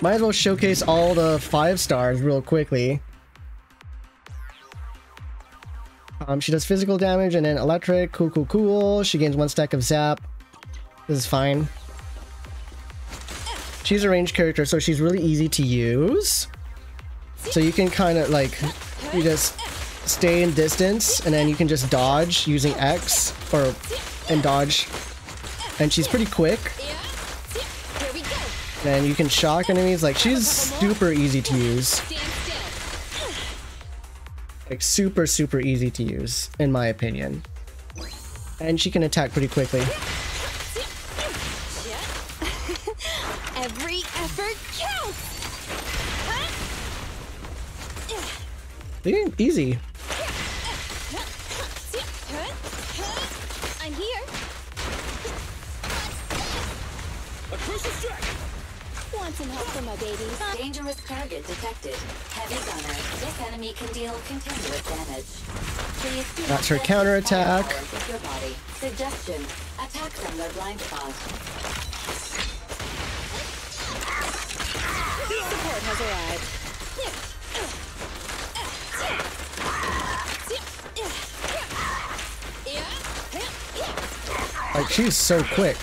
Might as well showcase all the five stars real quickly. Um, she does physical damage and then electric. Cool, cool, cool. She gains one stack of zap. This is fine. She's a ranged character, so she's really easy to use. So you can kind of like, you just stay in distance and then you can just dodge using X or and dodge. And she's pretty quick. And you can shock enemies. Like she's super easy to use. Like super, super easy to use, in my opinion. And she can attack pretty quickly. Every effort counts. Easy. I'm here. A crucial strike. Want some help from my babies? Dangerous target detected. Heavy gunner. This enemy can deal continuous damage. Please not That's her test counterattack. the powers of your body. Suggestion. Attack from their blind spot. Support has arrived. Like she's so quick.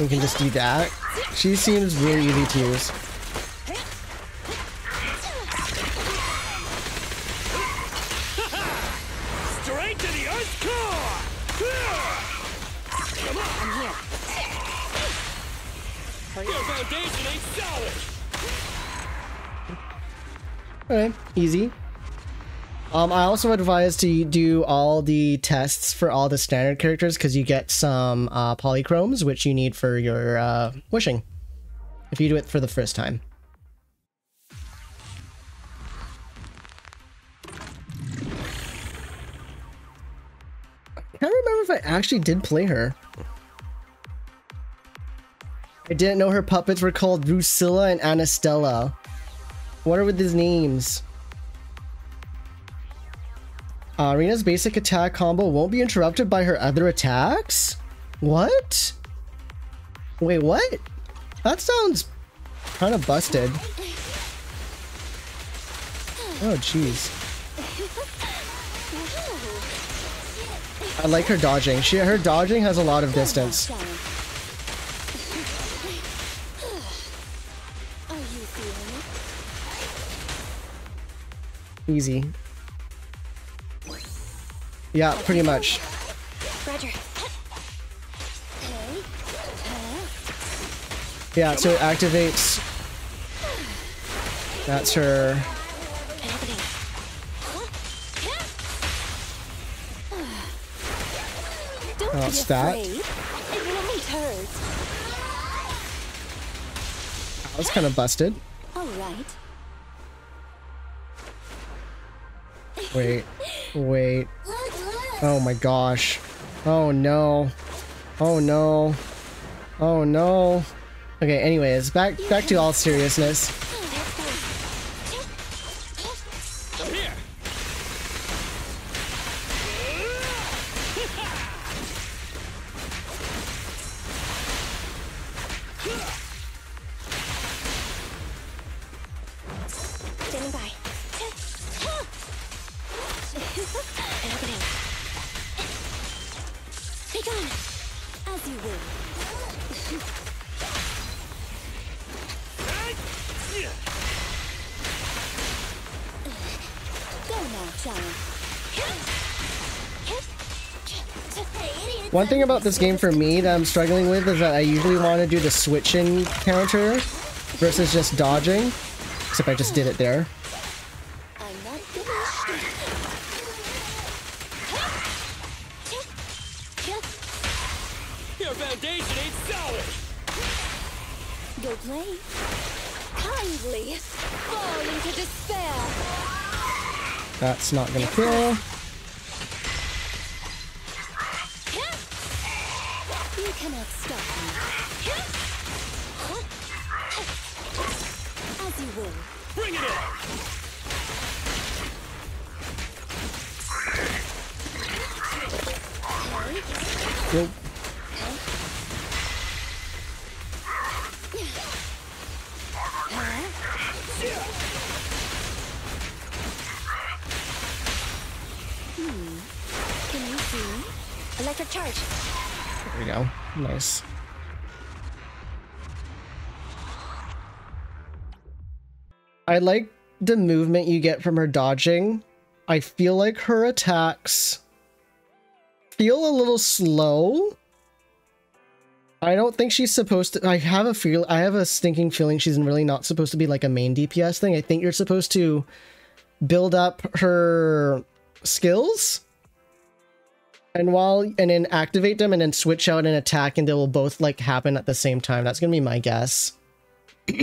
You can just do that. She seems really easy to use. Straight to the Earth's core. I'm here. Your foundation ain't solid. Okay, easy. Um, I also advise to do all the tests for all the standard characters because you get some uh, polychromes, which you need for your uh, wishing. If you do it for the first time. I can't remember if I actually did play her. I didn't know her puppets were called Drusilla and Anastella. What are with these names? Uh, Rina's basic attack combo won't be interrupted by her other attacks? What? Wait, what? That sounds kind of busted. Oh, jeez. I like her dodging. She her dodging has a lot of distance. Easy. Yeah, pretty much. Roger. Yeah, so it activates. That's her. Don't Oh, it's that. afraid. It will. That was kind of busted. All right. Wait, wait. Oh my gosh. Oh no. Oh no. Oh no. Okay, anyways, back back to all seriousness. You will. One thing about this game for me that I'm struggling with is that I usually want to do the switching counter versus just dodging. Except I just did it there. That's not gonna kill. Yeah You cannot stop me Huh? I do. Bring it. You Charge. There we go. Nice. I like the movement you get from her dodging. I feel like her attacks feel a little slow. I don't think she's supposed to I have a feel I have a stinking feeling she's really not supposed to be like a main DPS thing. I think you're supposed to build up her skills and while and then activate them and then switch out and attack and they will both like happen at the same time. That's gonna be my guess.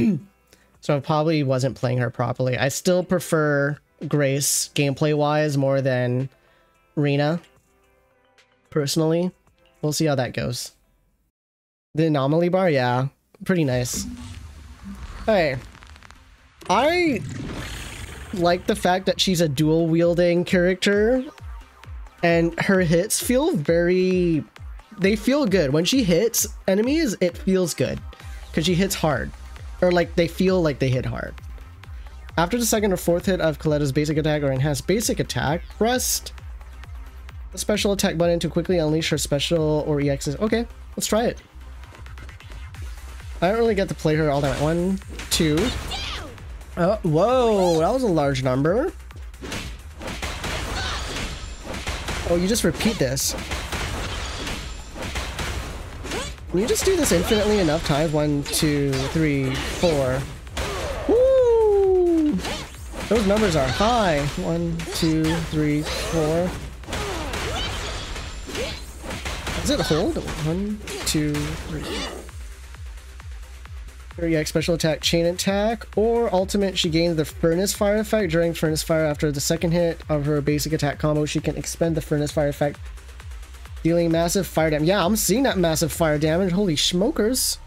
so I probably wasn't playing her properly. I still prefer Grace gameplay wise more than Rina. Personally. We'll see how that goes. The anomaly bar, yeah. Pretty nice. Hey. I like the fact that she's a dual wielding character and her hits feel very they feel good. When she hits enemies it feels good because she hits hard. Or like they feel like they hit hard. After the second or fourth hit of Koleda's basic attack or enhanced basic attack press the special attack button to quickly unleash her special or EXs okay let's try it. I don't really get to play her all that. One two. Oh whoa that was a large number Oh, you just repeat this. Can you just do this infinitely enough times? One, two, three, four. Woo! Those numbers are high. One, two, three, four. Does it hold? One, two, three. Yeah, special attack, chain attack, or ultimate. She gains the furnace fire effect during furnace fire. After the second hit of her basic attack combo, she can expend the furnace fire effect, dealing massive fire damage. Yeah, I'm seeing that massive fire damage. Holy smokers!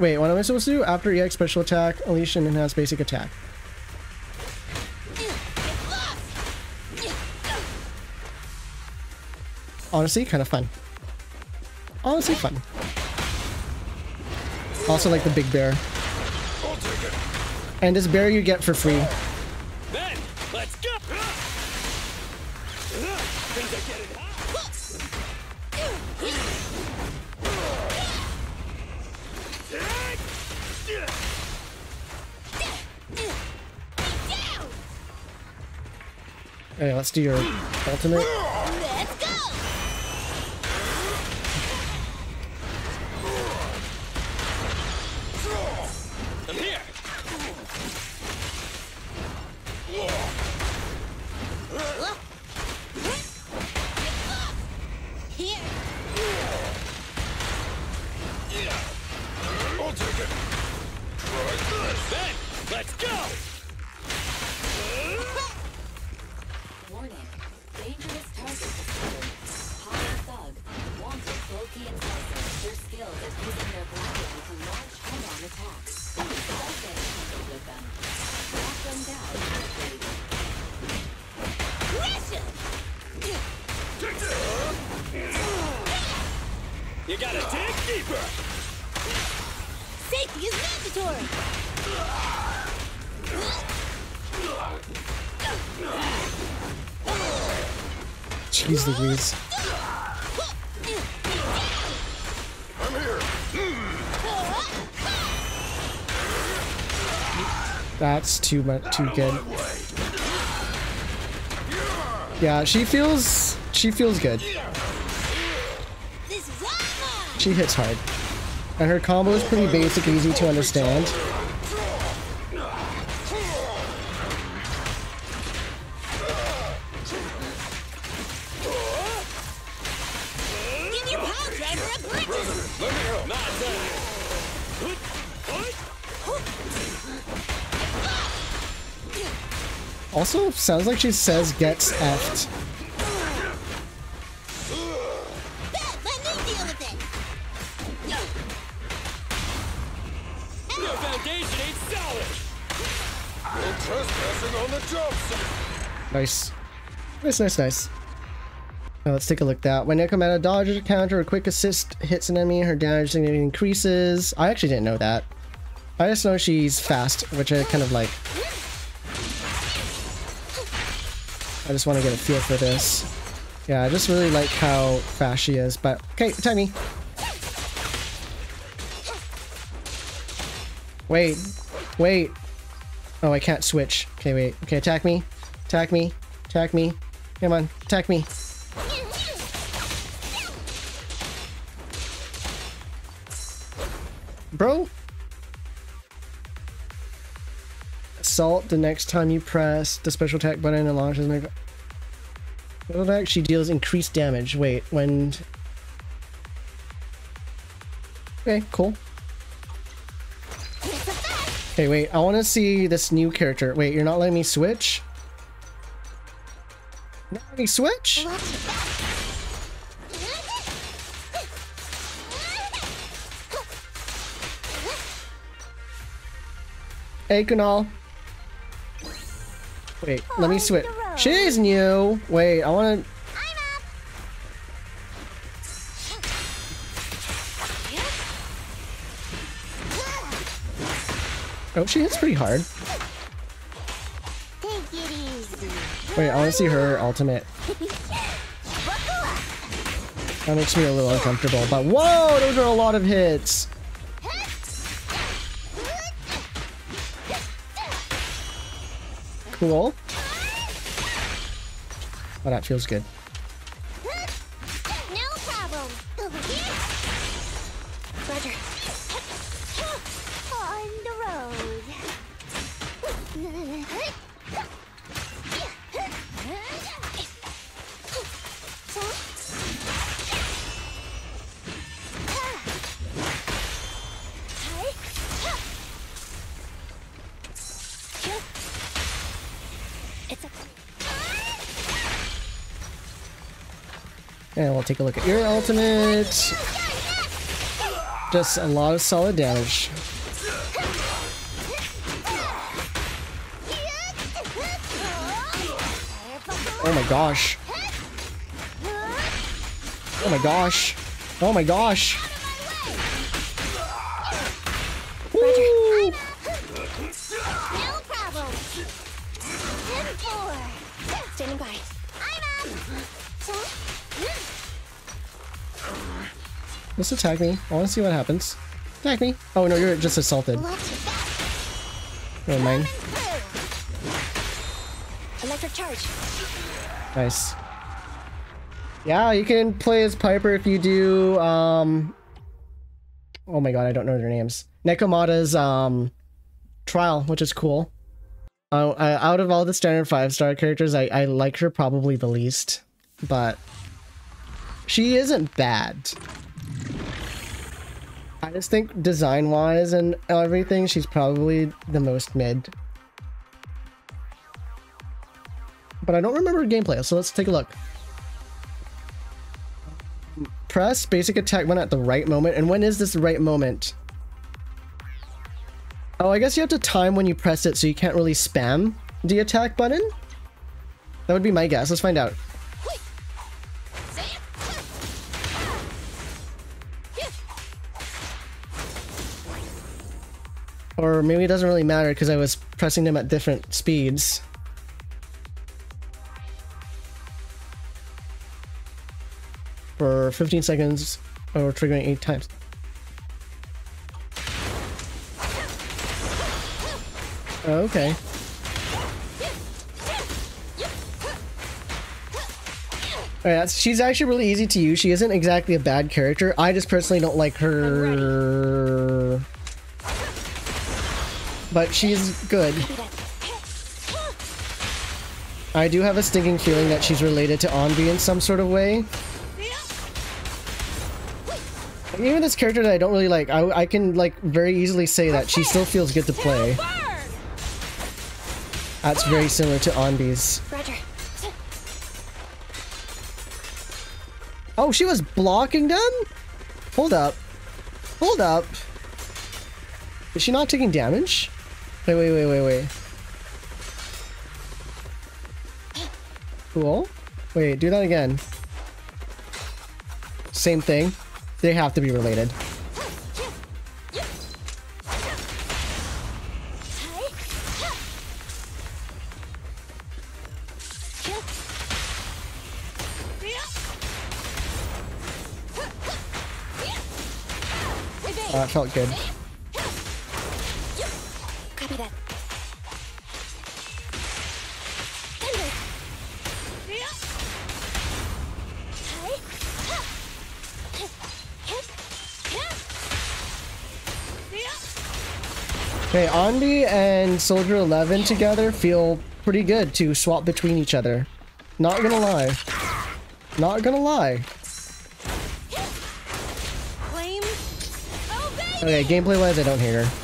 Wait, what am I supposed to do? After EX special attack, unleash and enhance basic attack. Honestly, kind of fun. Honestly, fun. Also like the big bear. And this bear you get for free. Then, let's go. Okay, let's do your ultimate. Let's go. Louise. That's too much, too good. Yeah, she feels, she feels good. She hits hard. And her combo is pretty basic, easy to understand. Also, sounds like she says gets effed. Bet, let me deal with it. Your foundation ain't solid. No trespassing on the job site. Nice. Nice, nice, nice. Now let's take a look at that. When Nekomata dodges a counter or quick assist hits an enemy, her damage significantly increases. I actually didn't know that. I just know she's fast, which I kind of like. I just want to get a feel for this. Yeah, I just really like how fast she is, but... Okay, me! Wait. Wait. Oh, I can't switch. Okay, wait. Okay, attack me. Attack me. Attack me. Come on, attack me. Bro? Assault the next time you press the special attack button and launches an Special attack, she deals increased damage. Wait, when... Okay, cool. Okay, wait, I want to see this new character. Wait, you're not letting me switch? Not letting me switch? Hey, Kunal. Wait, let me switch. She's new. Wait, I want to. Oh, she hits pretty hard. Take it easy. Wait, I want to see her ultimate. That makes me a little uncomfortable, but whoa, those are a lot of hits. Cool. Oh, that feels good. Take a look at your ultimate. Just a lot of solid damage. Oh my gosh. Oh my gosh. Oh my gosh. Just attack me. I want to see what happens. Attack me. Oh no, you're just assaulted. Never mind. Electric charge. Nice. Yeah, you can play as Piper if you do, um... Oh my god, I don't know their names. Nekomata's, um... Trial, which is cool. Uh, I, out of all the standard 5-star characters, I, I like her probably the least. But... She isn't bad. I just think design-wise and everything, she's probably the most mid. But I don't remember gameplay, so let's take a look. Press basic attack when at the right moment. And when is this right moment? Oh, I guess you have to time when you press it so you can't really spam the attack button? That would be my guess. Let's find out. Or maybe it doesn't really matter because I was pressing them at different speeds. For 15 seconds or triggering 8 times. Okay. Alright, she's actually really easy to use. She isn't exactly a bad character. I just personally don't like her. But she's good. I do have a stinking feeling that she's related to Anby in some sort of way. Even this character that I don't really like, I, I can like very easily say that she still feels good to play. That's very similar to Anby's. Oh, she was blocking them? Hold up. Hold up. Is she not taking damage? Wait, wait, wait, wait, wait. Cool. Wait, do that again. Same thing. They have to be related. Uh, it felt good. Okay, Anby and Soldier 11 together feel pretty good to swap between each other. Not gonna lie. Not gonna lie. Oh, okay, gameplay wise, I don't hate her.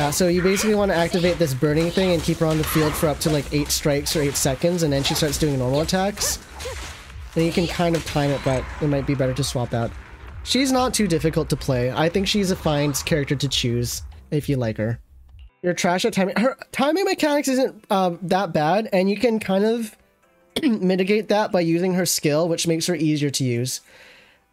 Yeah, so you basically want to activate this burning thing and keep her on the field for up to like 8 strikes or 8 seconds, and then she starts doing normal attacks. And you can kind of time it, but it might be better to swap out. She's not too difficult to play. I think she's a fine character to choose if you like her. You're trash at timing. Her timing mechanics isn't um, that bad, and you can kind of mitigate that by using her skill, which makes her easier to use.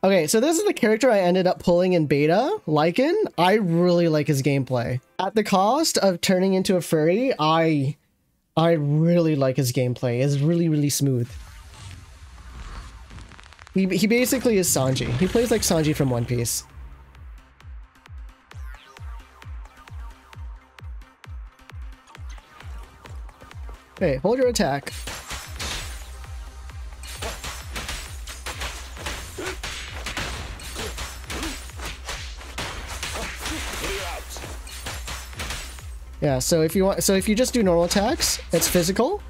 Okay, so this is the character I ended up pulling in beta, Lycan. I really like his gameplay. At the cost of turning into a furry, I I really like his gameplay. It's really, really smooth. He, he basically is Sanji. He plays like Sanji from One Piece. Hey, hold your attack. Yeah, so if you want, so if you just do normal attacks, it's physical.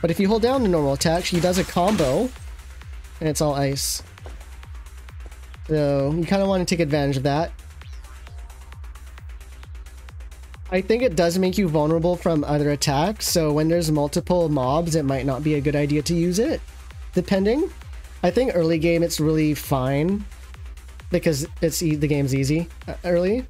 But if you hold down the normal attack, he does a combo, and it's all ice. So you kind of want to take advantage of that. I think it does make you vulnerable from other attacks, so when there's multiple mobs, it might not be a good idea to use it, depending. I think early game it's really fine because it's e- the game's easy uh, early.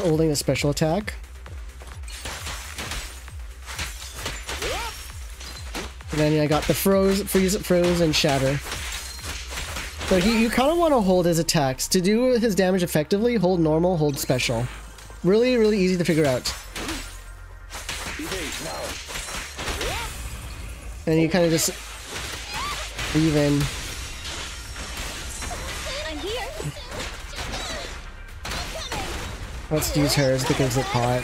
That's holding a special attack. And then I got the froze, freeze, froze, and shatter. So he, you kind of want to hold his attacks. To do his damage effectively, hold normal, hold special. Really, really easy to figure out. And you kind of just weave in. Let's use hers because it caught.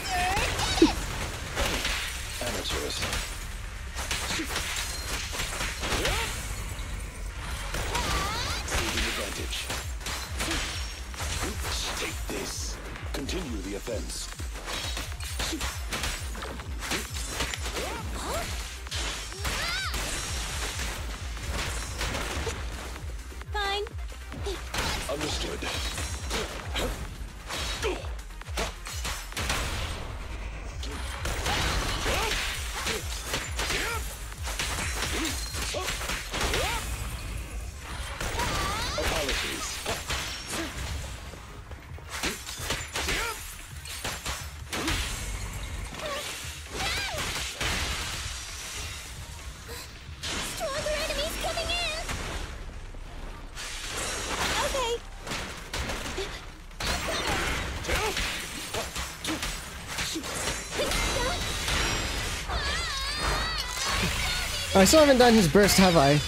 I still haven't done his burst, have I?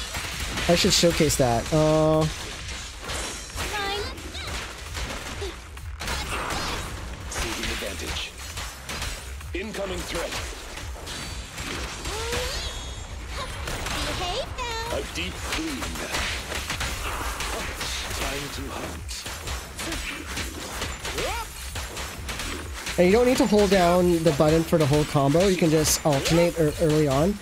I should showcase that. Uh, advantage. Incoming threat. A deep clean. Time to hunt. And you don't need to hold down the button for the whole combo. You can just alternate er- early on.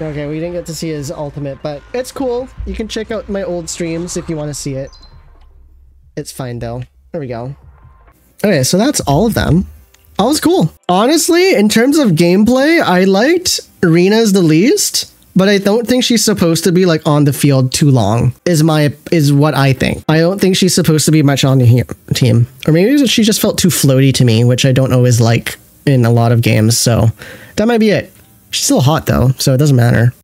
Okay, we didn't get to see his ultimate, but it's cool. You can check out my old streams if you want to see it. It's fine though. There we go. Okay, so that's all of them. All was cool. Honestly, in terms of gameplay, I liked Rina's the least, but I don't think she's supposed to be like on the field too long. Is my is what I think. I don't think she's supposed to be much on the team, or maybe she just felt too floaty to me, which I don't always like in a lot of games. So that might be it. She's still hot though, so it doesn't matter.